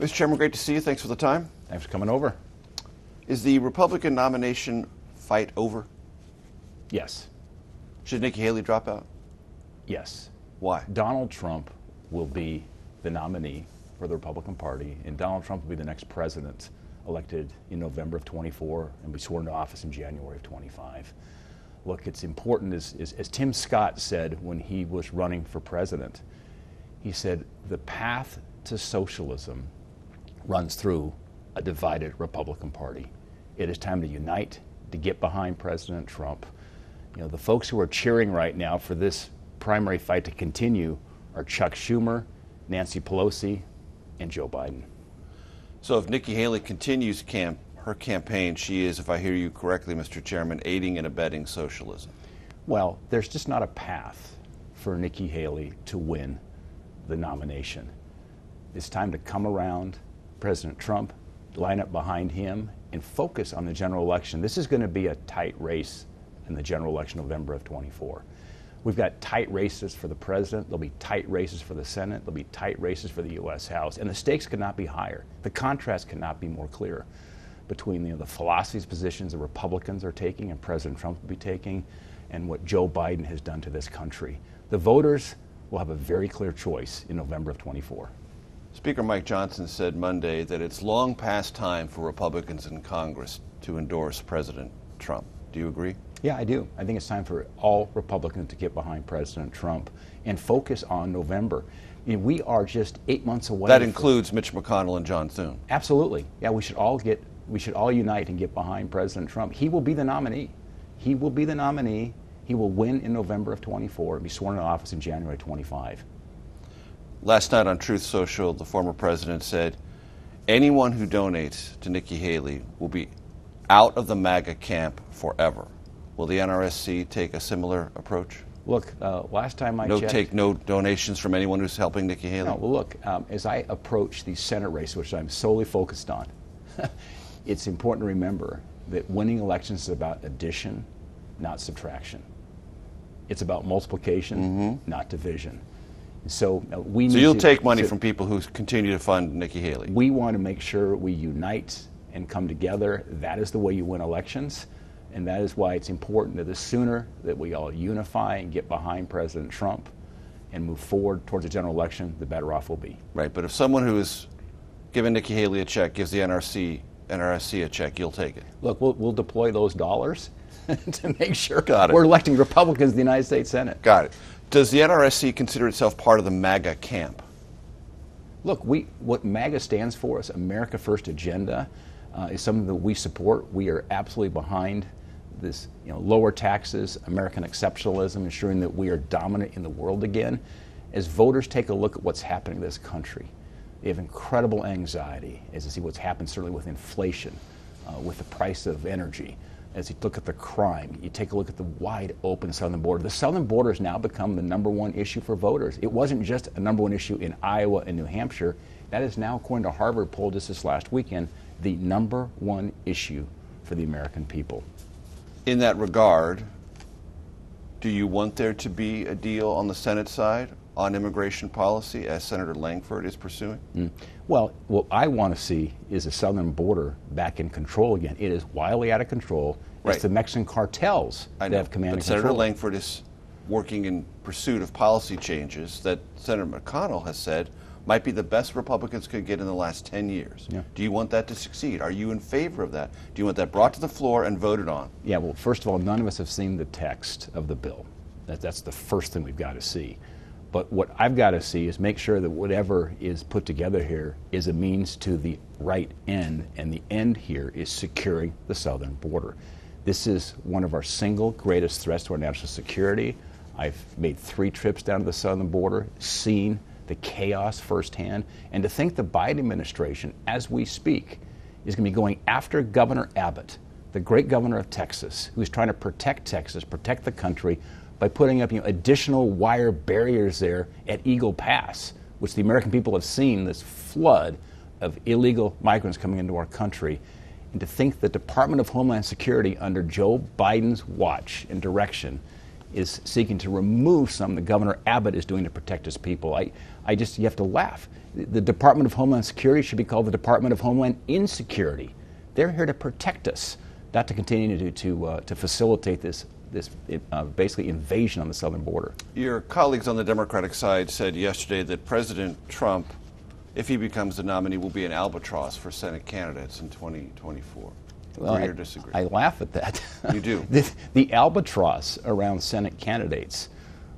Mr. Chairman, great to see you. Thanks for the time. Thanks for coming over. Is the Republican nomination fight over? Yes. Should Nikki Haley drop out? Yes. Why? Donald Trump will be the nominee for the Republican Party, and Donald Trump will be the next president elected in November of 24 and be sworn into office in January of 25. Look, it's important, as, as, as Tim Scott said when he was running for president, he said, the path to socialism runs through a divided Republican Party. It is time to unite, to get behind President Trump. You know, the folks who are cheering right now for this primary fight to continue are Chuck Schumer, Nancy Pelosi, and Joe Biden. So if Nikki Haley continues camp, her campaign, she is, if I hear you correctly, Mr. Chairman, aiding and abetting socialism. Well, there's just not a path for Nikki Haley to win the nomination. It's time to come around President Trump, line up behind him, and focus on the general election. This is going to be a tight race in the general election, November of 24. We've got tight races for the president. There'll be tight races for the Senate. There'll be tight races for the U.S. House. And the stakes cannot be higher. The contrast cannot be more clear between you know, the philosophies, positions the Republicans are taking and President Trump will be taking and what Joe Biden has done to this country. The voters will have a very clear choice in November of 24. Speaker Mike Johnson said Monday that it's long past time for Republicans in Congress to endorse President Trump. Do you agree? Yeah, I do. I think it's time for all Republicans to get behind President Trump and focus on November. I mean, we are just eight months away. That includes Mitch McConnell and John Thune. Absolutely. Yeah, we should all get we should all unite and get behind President Trump. He will be the nominee. He will be the nominee. He will win in November of 24 and be sworn in office in January 25. Last night on Truth Social, the former president said, anyone who donates to Nikki Haley will be out of the MAGA camp forever. Will the NRSC take a similar approach? Look, uh, last time I no checked, take no donations from anyone who's helping Nikki Haley. No, well, look, um, as I approach the Senate race, which I'm solely focused on, it's important to remember that winning elections is about addition, not subtraction. It's about multiplication, mm-hmm. not division. So uh, we. So you'll take money from people who continue to fund Nikki Haley. We want to make sure we unite and come together. That is the way you win elections. And that is why it's important that the sooner that we all unify and get behind President Trump and move forward towards a general election, the better off we'll be. Right, but if someone who is giving Nikki Haley a check gives the NRC NRSC a check, you'll take it. Look, we'll, we'll deploy those dollars to make sure we're electing Republicans in the United States Senate. Got it. Does the NRSC consider itself part of the MAGA camp? Look, we what MAGA stands for is America First Agenda. Uh, is something that we support. We are absolutely behind this you know, lower taxes, American exceptionalism, ensuring that we are dominant in the world again. As voters take a look at what's happening in this country, they have incredible anxiety as they see what's happened, certainly with inflation, uh, with the price of energy. As you look at the crime, you take a look at the wide open southern border. The southern border has now become the number one issue for voters. It wasn't just a number one issue in Iowa and New Hampshire. That is now, according to Harvard poll just this last weekend, the number one issue for the American people in that regard, do you want there to be a deal on the Senate side on immigration policy as Senator Lankford is pursuing? Mm. Well, what I want to see is the southern border back in control again. It is wildly out of control. Right. It's the Mexican cartels that have command but Senator Lankford is working in pursuit of policy changes that Senator McConnell has said might be the best Republicans could get in the last 10 years. Yeah. Do you want that to succeed? Are you in favor of that? Do you want that brought to the floor and voted on? Yeah, well, first of all, none of us have seen the text of the bill. That, that's the first thing we've got to see. But what I've got to see is make sure that whatever is put together here is a means to the right end, and the end here is securing the southern border. This is one of our single greatest threats to our national security. I've made three trips down to the southern border, seen the chaos firsthand. And to think the Biden administration, as we speak, is going to be going after Governor Abbott, the great governor of Texas, who's trying to protect Texas, protect the country by putting up you know, additional wire barriers there at Eagle Pass, which the American people have seen this flood of illegal migrants coming into our country. And to think the Department of Homeland Security, under Joe Biden's watch and direction, is seeking to remove some that Governor Abbott is doing to protect his people. I, I just, you have to laugh. The Department of Homeland Security should be called the Department of Homeland Insecurity. They're here to protect us, not to continue to, to, uh, to facilitate this, this uh, basically invasion on the southern border. Your colleagues on the Democratic side said yesterday that President Trump, if he becomes the nominee, will be an albatross for Senate candidates in 2024. Well, I, disagree? I laugh at that. You do. the, the albatross around Senate candidates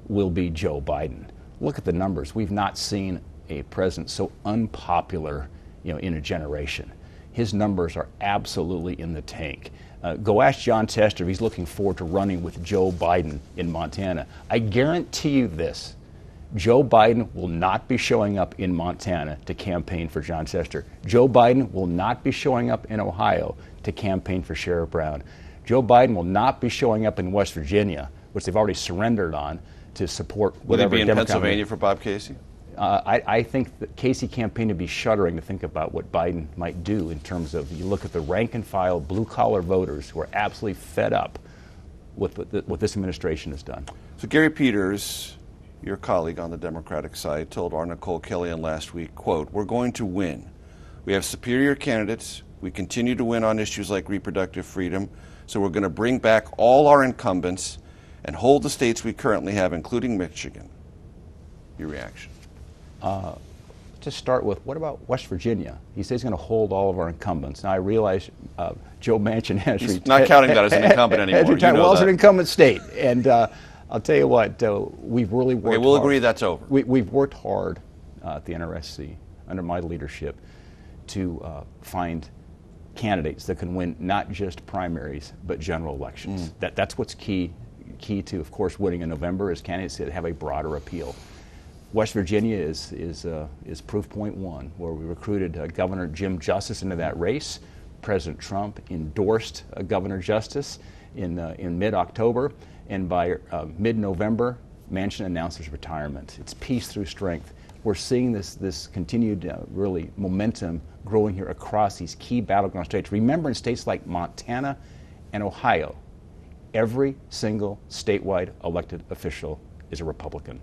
will be Joe Biden. Look at the numbers. We've not seen a president so unpopular, you know, in a generation. His numbers are absolutely in the tank. Uh, go ask Jon Tester if he's looking forward to running with Joe Biden in Montana. I guarantee you this Joe Biden will not be showing up in Montana to campaign for Jon Tester. Joe Biden will not be showing up in Ohio to campaign for Sherrod Brown. Joe Biden will not be showing up in West Virginia, which they've already surrendered on, to support Would he whatever be in Democrat- Pennsylvania for Bob Casey? Uh, I, I think that Casey campaign would be shuddering to think about what Biden might do in terms of you look at the rank and file blue collar voters who are absolutely fed up with what, the, what this administration has done. So Gary Peters, your colleague on the Democratic side, told our Nikole Killion last week, quote, we're going to win. We have superior candidates. We continue to win on issues like reproductive freedom. So we're going to bring back all our incumbents and hold the states we currently have, including Michigan. Your reaction? Just start with what about West Virginia? He says he's going to hold all of our incumbents. Now I realize uh, Joe Manchin has He's reti- not counting that as an incumbent has anymore. You retired. know well, it's an incumbent state, and uh, I'll tell you what, uh, we've really worked. Okay, we'll hard. agree that's over. We, we've worked hard uh, at the NRSC under my leadership to uh, find candidates that can win not just primaries but general elections. That, that's what's key key to, of course, winning in November is candidates that have a broader appeal. West Virginia is is uh, is proof point one, where we recruited uh, Governor Jim Justice into that race. President Trump endorsed uh, Governor Justice in uh, in mid October, and by uh, mid November, Manchin announced his retirement. It's peace through strength. We're seeing this this continued uh, really momentum growing here across these key battleground states. Remember, in states like Montana and Ohio, every single statewide elected official is a Republican,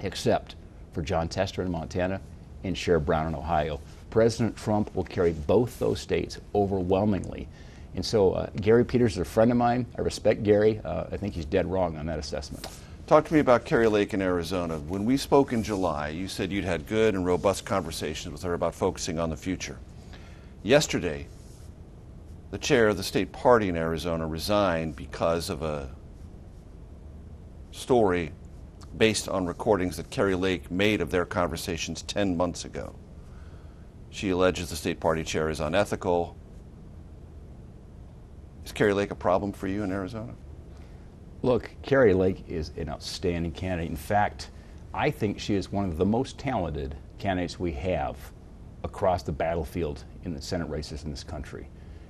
except for Jon Tester in Montana and Sherrod Brown in Ohio. President Trump will carry both those states overwhelmingly. And so uh, Gary Peters is a friend of mine. I respect Gary. Uh, I think he's dead wrong on that assessment. Talk to me about Kari Lake in Arizona. When we spoke in July, you said you'd had good and robust conversations with her about focusing on the future. Yesterday, the chair of the state party in Arizona resigned because of a story based on recordings that Kari Lake made of their conversations 10 months ago. She alleges the state party chair is unethical. Is Kari Lake a problem for you in Arizona? Look, Kari Lake is an outstanding candidate. In fact, I think she is one of the most talented candidates we have across the battlefield in the Senate races in this country.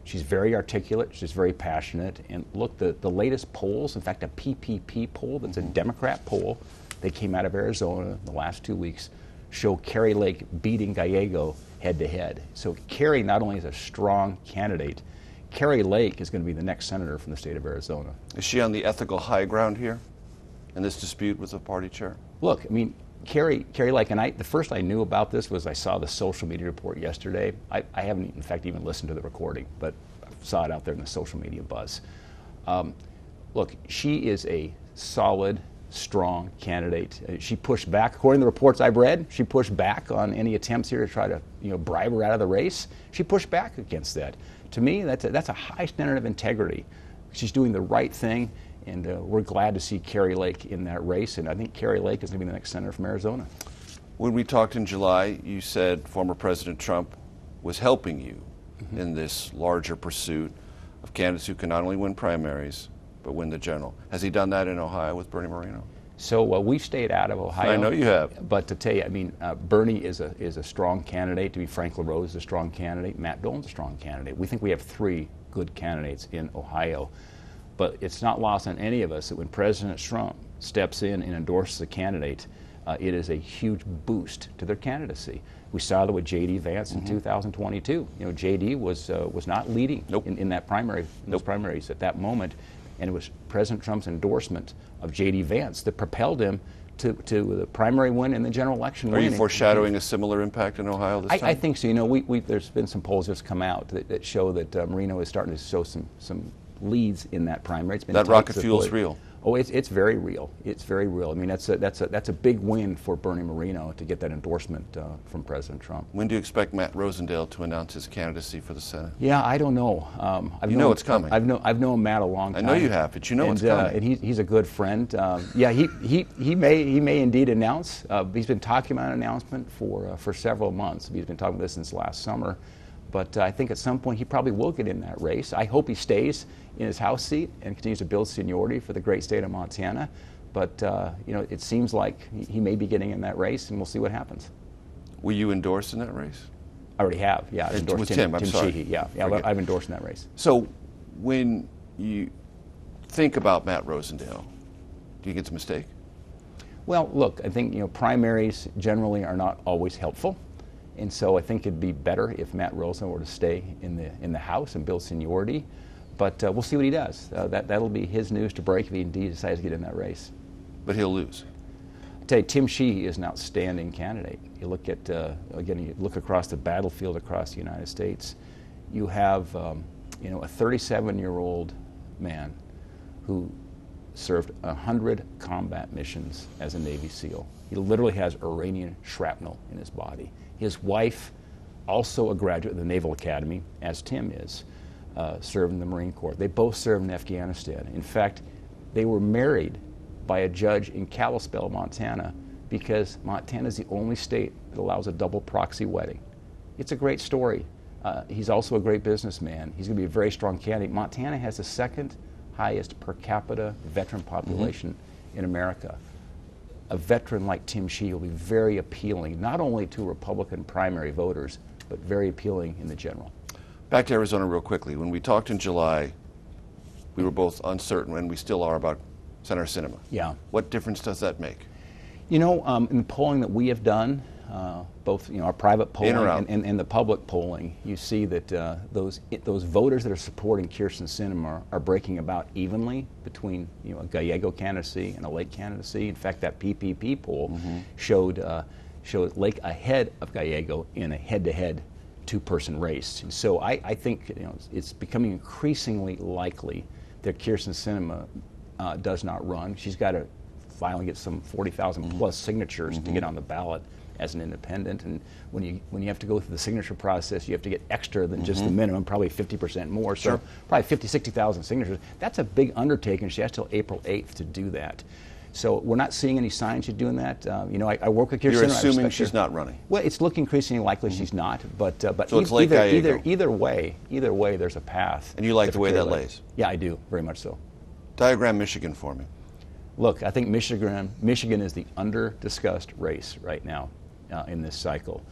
She's very articulate, she's very passionate. And look, the, the latest polls, in fact, a PPP poll that's a mm-hmm. Democrat poll that came out of Arizona in the last two weeks, show Kari Lake beating Gallego head to head. So Kari not only is a strong candidate, Kari Lake is going to be the next senator from the state of Arizona. Is she on the ethical high ground here in this dispute with the party chair? Look, I mean, Kari, Kari Lake, and I, the first I knew about this was I saw the social media report yesterday. I, I haven't, in fact, even listened to the recording, but I saw it out there in the social media buzz. Um, look, she is a solid, strong candidate. Uh, she pushed back, according to the reports I've read, she pushed back on any attempts here to try to, you know, bribe her out of the race. She pushed back against that. To me, that's a, that's a high standard of integrity. She's doing the right thing, and uh, we're glad to see Kari Lake in that race. And I think Kari Lake is going to be the next senator from Arizona. When we talked in July, you said former President Trump was helping you in this larger pursuit of candidates who can not only win primaries, but win the general. Has he done that in Ohio with Bernie Moreno? So uh, we've stayed out of Ohio. I know you have. But to tell you, I mean, uh, Bernie is a is a strong candidate. To be Frank LaRose is a strong candidate. Matt Dolan's a strong candidate. We think we have three good candidates in Ohio. But it's not lost on any of us that when President Trump steps in and endorses a candidate, uh, it is a huge boost to their candidacy. We saw that with J.D. Vance in 2022. You know, J.D. was uh, was not leading Nope. in, in that primary in those primaries at that moment. And it was President Trump's endorsement of J.D. Vance that propelled him to, to the primary win and the general election Are win. you foreshadowing a similar impact in Ohio this I, time? I think so. You know, we, we, there's been some polls that's come out that, that show that uh, Moreno is starting to show some, some leads in that primary. It's been That rocket fuel's point- real. Oh, it's, it's very real. It's very real. I mean, that's a, that's, a, that's a big win for Bernie Moreno to get that endorsement uh, from President Trump. when do you expect Matt Rosendale to announce his candidacy for the Senate? Yeah, I don't know. Um, I've You known, know it's coming. I've known I've known Matt a long time. I know you have, but you know and, it's uh, coming. and he, he's a good friend. Um, yeah, he, he, he may he may indeed announce. Uh, he's been talking about an announcement for uh, for several months. He's been talking about this since last summer. But uh, I think at some point he probably will get in that race. I hope he stays in his House seat and continues to build seniority for the great state of Montana. But uh, you know, it seems like he- may be getting in that race, and we'll see what happens. Will you endorse in that race? I already have. Yeah, I've endorsed with Tim, Tim, I'm Tim sorry. Sheehy. Yeah, yeah, Forget- I've endorsed in that race. So, when you think about Matt Rosendale, do you think it's a mistake? Well, look, I think you know primaries generally are not always helpful, and so I think it'd be better if Matt Rosen were to stay in the in the House and build seniority. But uh, we'll see what he does. Uh, that that'll be his news to break if he indeed decides to get in that race. But he'll lose. I tell you, Tim Sheehy is an outstanding candidate. You look at uh, again, you look across the battlefield across the United States. You have um, you know a 37-year-old man who served 100 combat missions as a Navy SEAL. He literally has Iranian shrapnel in his body. His wife, also a graduate of the Naval Academy, as Tim is, uh, served in the Marine Corps. They both served in Afghanistan. In fact, they were married by a judge in Kalispell, Montana, because Montana is the only state that allows a double proxy wedding. It's a great story. Uh, he's also a great businessman. He's going to be a very strong candidate. Montana has the second highest per capita veteran population in America. A veteran like Tim Sheehy will be very appealing, not only to Republican primary voters, but very appealing in the general. Back to Arizona real quickly. When we talked in July, we were both uncertain, and we still are about Senator Sinema. Yeah. What difference does that make? You know, um, in the polling that we have done, uh, both you know our private polling and, and, and the public polling, you see that uh, those it, those voters that are supporting Kyrsten Sinema are breaking about evenly between you know a Gallego candidacy and a Lake candidacy. In fact, that PPP poll Mm-hmm. showed uh, showed Lake ahead of Gallego in a head-to-head two-person race. And so I, I think you know it's, it's becoming increasingly likely that Kyrsten Sinema uh, does not run. She's got to finally get some 40,000 Mm-hmm. plus signatures to get on the ballot as an independent. And when you when you have to go through the signature process, you have to get extra than just the minimum, probably 50% more. So Mm-hmm. Sure. probably 50, 60,000 signatures. That's a big undertaking. She has till April 8th to do that. So we're not seeing any signs she's doing that. Uh, you know, I, I work with Kyrsten. You're assuming she's her. not running. Well, it's looking increasingly likely she's not. But uh, but So it's e- either, either either way, either way, there's a path. And you like the way that lays? Yeah, I do very much so. Diagram Michigan for me. Look, I think Michigan, Michigan is the under-discussed race right now uh, in this cycle.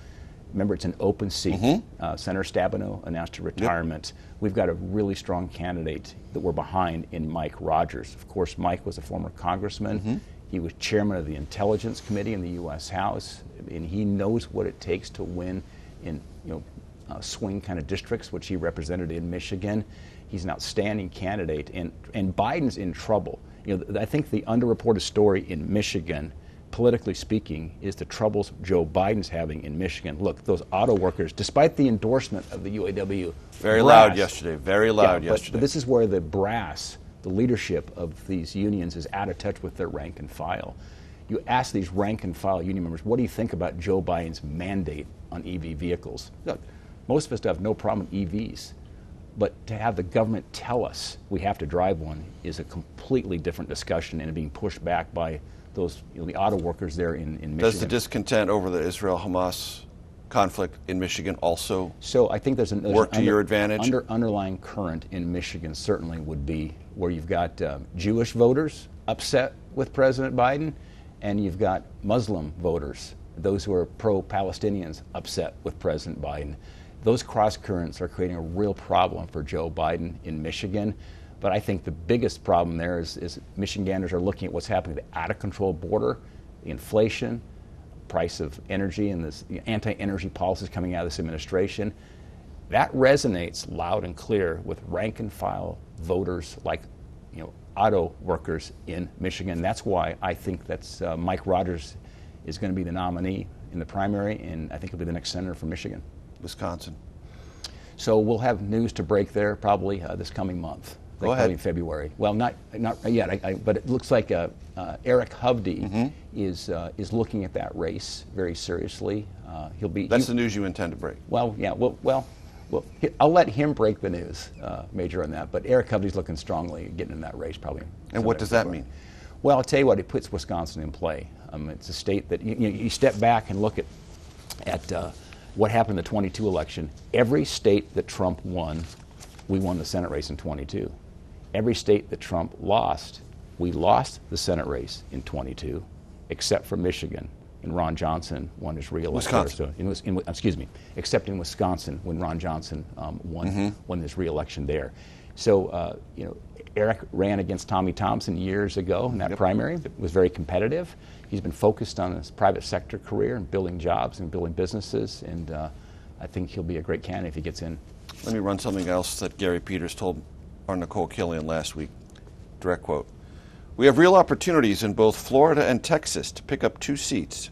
Remember, it's an open seat. Uh, Senator Stabenow announced a retirement. We've got a really strong candidate that we're behind in Mike Rogers. Of course, Mike was a former congressman. He was chairman of the Intelligence Committee in the U.S. House, and he knows what it takes to win in you know uh, swing kind of districts, which he represented in Michigan. He's an outstanding candidate, and and Biden's in trouble. You know, th- I think the underreported story in Michigan, politically speaking, is the troubles Joe Biden's having in Michigan. Look, those auto workers, despite the endorsement of the UAW, Very brass- loud yesterday. Very Yeah, loud but- yesterday. But this is where the brass, the leadership of these unions, is out of touch with their rank and file. You ask these rank and file union members, what do you think about Joe Biden's mandate on EV vehicles? Look, most of us have no problem with EVs. But to have the government tell us we have to drive one is a completely different discussion and being pushed back by those you know, the auto workers there in, in Michigan. Does the discontent over the Israel Hamas conflict in Michigan also So I think there's an there's Work an to your advantage? Under, underlying current in Michigan certainly would be where you've got uh, Jewish voters upset with President Biden, and you've got Muslim voters, those who are pro-Palestinians, upset with President Biden. Those cross currents are creating a real problem for Joe Biden in Michigan. But I think the biggest problem there is, is Michiganders are looking at what's happening at the out of control border, the inflation, price of energy and this the anti-energy policies coming out of this administration, that resonates loud and clear with rank and file voters like you know, auto workers in Michigan. That's why I think that's uh, Mike Rogers is going to be the nominee in the primary, and I think he'll be the next senator from Michigan. Wisconsin. So we'll have news to break there probably uh, this coming month. Go ahead. In February. Well, not not yet, I, I, but it looks like uh, uh, Eric Hovde mm-hmm. is uh, is looking at that race very seriously. Uh, he'll be. That's he, the news you intend to break. Well, yeah. Well, well, well. I'll let him break the news, uh, Major, on that. But Eric Hovde's looking strongly at getting in that race probably. And what does that mean? Well, I'll tell you what. It puts Wisconsin in play. Um, it's a state that you, you, you, step back and look at at uh, what happened in the 22 election. Every state that Trump won, we won the Senate race in 22 every state that Trump lost, we lost the Senate race in 22, except for Michigan. And Ron Johnson won his reelection. Wisconsin. So in, in, excuse me, except in Wisconsin when Ron Johnson um, won, mm-hmm. won his reelection there. So, uh, you know, Eric ran against Tommy Thompson years ago in that yep. primary. It was very competitive. He's been focused on his private sector career and building jobs and building businesses, and uh, I think he'll be a great candidate if he gets in. Let me run something else that Gary Peters told our Nikole Killion last week. Direct quote. We have real opportunities in both Florida and Texas to pick up two seats.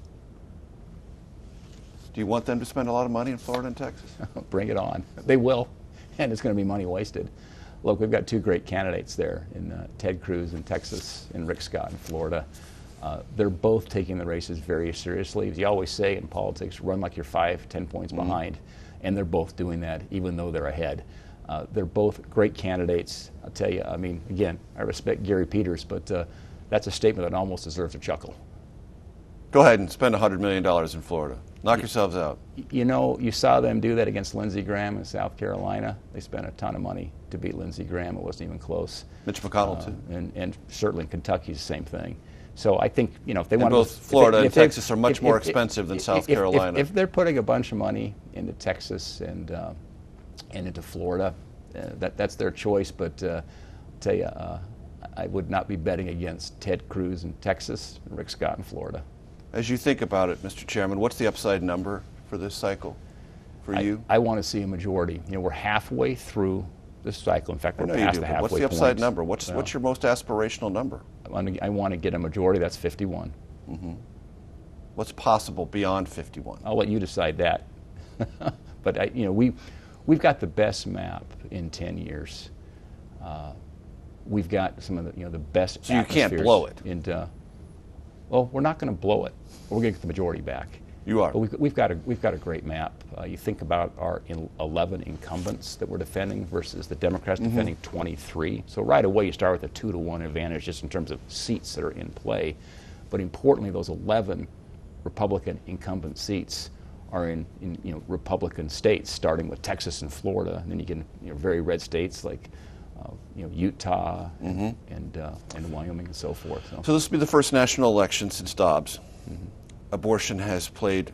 Do you want them to spend a lot of money in Florida and Texas? Bring it on. They will, and it's going to be money wasted. Look, we've got two great candidates there in uh, Ted Cruz in Texas and Rick Scott in Florida. Uh, they're both taking the races very seriously. As you always say in politics, run like you're five, ten points mm-hmm. behind. And they're both doing that, even though they're ahead. Uh, they're both great candidates. I'll tell you, I mean, again, I respect Gary Peters, but uh, that's a statement that almost deserves a chuckle. Go ahead and spend $100 million in Florida. Knock yourselves out. You know, you saw them do that against Lindsey Graham in South Carolina. They spent a ton of money to beat Lindsey Graham. It wasn't even close. Mitch McConnell, uh, too. And, and certainly in Kentucky, the same thing. So I think, you know, if they and want both to, Florida they, and Texas are much if, more if, expensive than South Carolina. If, they're putting a bunch of money into Texas and, uh, and into Florida, uh, that, that's their choice, but uh, I'll tell you, uh, I would not be betting against Ted Cruz in Texas and Rick Scott in Florida. As you think about it, Mr. Chairman, what's the upside number for this cycle for I, you? I want to see a majority. You know, we're halfway through this cycle. In fact, we're past do, the halfway What's the upside number? What's, what's your most aspirational number? I want, to, I want to get a majority. That's 51. Mm-hmm. What's possible beyond 51? I'll let you decide that. but I, you know, we we've got the best map in 10 years. Uh, we've got some of the you know the best. So you can't blow it. And uh, well, we're not going to blow it. We're going to get the majority back. You are. But we've, we've got a we've got a great map. Uh, you think about our in 11 incumbents that we're defending versus the Democrats mm-hmm. defending 23. So right away you start with a two to one advantage just in terms of seats that are in play. But importantly, those 11 Republican incumbent seats are in, in you know, Republican states, starting with Texas and Florida, and then you get you know, very red states like uh, you know, Utah mm-hmm. and, uh, and Wyoming and so forth. So. so. this will be the first national election since Dobbs. Mm-hmm. Abortion has played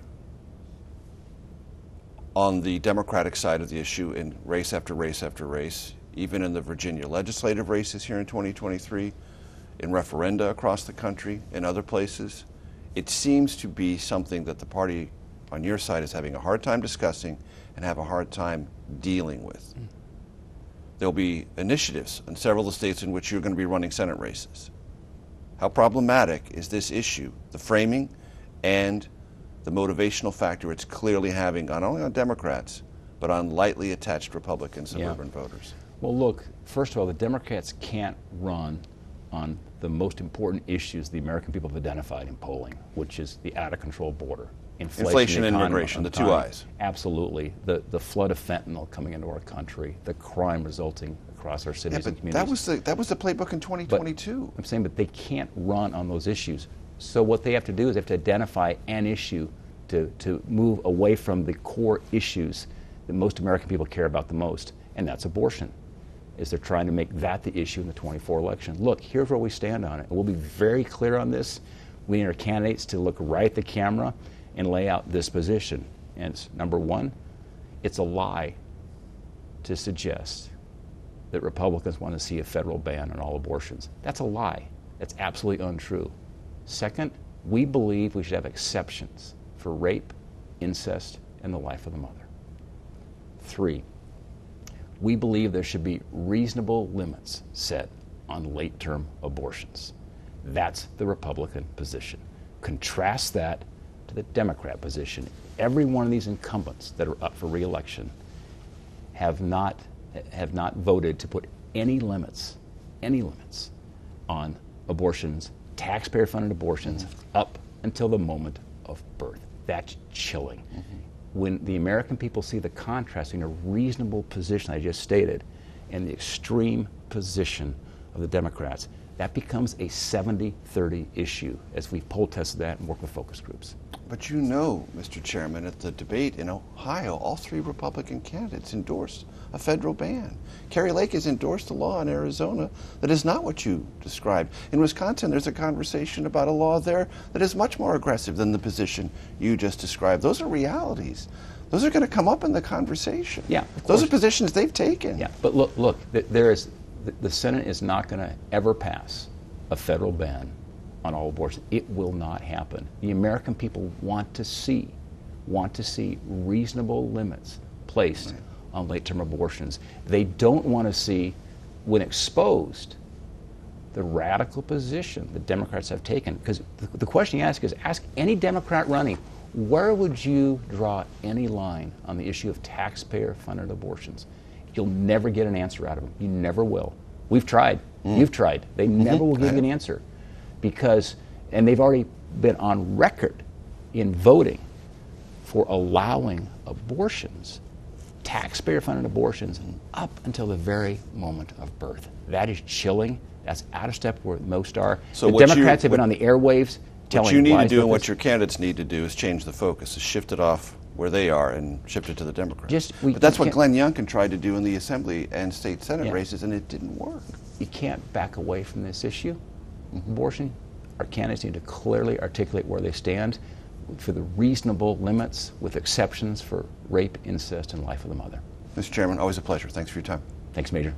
on the Democratic side of the issue in race after race after race, even in the Virginia legislative races here in 2023, in referenda across the country, in other places. It seems to be something that the party on your side is having a hard time discussing and have a hard time dealing with. Mm. There'll be initiatives in several of the states in which you're going to be running Senate races. How problematic is this issue, the framing and the motivational factor it's clearly having not only on Democrats, but on lightly attached Republicans and yeah. urban voters? Well, look, first of all, the Democrats can't run on the most important issues the American people have identified in polling, which is the out of control border inflation, inflation and immigration, the two eyes. Absolutely. The, the flood of fentanyl coming into our country, the crime resulting across our cities yeah, and communities. That was, the, that was the playbook in 2022. But I'm saying, but they can't run on those issues. So what they have to do is they have to identify an issue to, to move away from the core issues that most American people care about the most, and that's abortion. Is they're trying to make that the issue in the 24 election. Look, here's where we stand on it. And we'll be very clear on this. We need our candidates to look right at the camera and lay out this position. And number one, it's a lie to suggest that Republicans want to see a federal ban on all abortions. That's a lie. That's absolutely untrue. Second, we believe we should have exceptions for rape, incest, and the life of the mother. Three, we believe there should be reasonable limits set on late term abortions. That's the Republican position. Contrast that to the Democrat position. Every one of these incumbents that are up for reelection have not, have not voted to put any limits, any limits on abortions, taxpayer funded abortions, up until the moment of birth. That's chilling. Mm-hmm. When the American people see the contrast in a reasonable position I just stated and the extreme position of the Democrats, that becomes a 70 30 issue as we've poll tested that and worked with focus groups. But you know, Mr. Chairman, at the debate in Ohio, all three Republican candidates endorsed a federal ban. Kari Lake has endorsed a law in Arizona that is not what you described. In Wisconsin, there's a conversation about a law there that is much more aggressive than the position you just described. Those are realities. Those are going to come up in the conversation. Yeah, those course. are positions they've taken. Yeah, but look, look, there is the, Senate is not going to ever pass a federal ban on all abortion. It will not happen. The American people want to see, want to see reasonable limits placed on late-term abortions. They don't want to see, when exposed, the radical position the Democrats have taken. Because the, the question you ask is, ask any Democrat running, where would you draw any line on the issue of taxpayer-funded abortions? You'll never get an answer out of them. You never will. We've tried. Mm. You've tried. They mm-hmm. never will give you an answer because, and they've already been on record in voting for allowing abortions, taxpayer funded abortions, up until the very moment of birth. That is chilling. That's out of step where most are. So the what you- Democrats have been on the airwaves telling What you need to do and what your candidates need to do is change the focus, is shift it off where they are and shift it to the Democrats. Just- we but that's what Glenn Youngkin tried to do in the Assembly and state Senate Yeah. races, and it didn't work. you can't back away from this issue, mm-hmm. abortion. Our candidates need to clearly articulate where they stand for the reasonable limits with exceptions for rape, incest, and life of the mother. Mr. Chairman, always a pleasure. Thanks for your time. Thanks, Major.